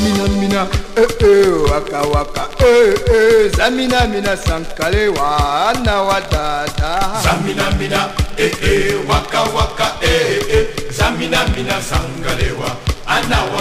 mina mina eh eh waka waka eh eh. Zamina mina sankale wana wa zamina mina eh eh waka waka eh eh. Zamina mina sangalewa anawa